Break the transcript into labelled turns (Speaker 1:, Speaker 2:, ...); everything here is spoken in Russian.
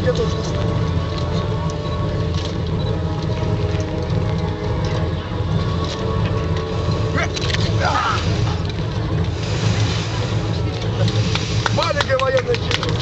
Speaker 1: Видео тоже не стоит.
Speaker 2: Маленькая военная чистка.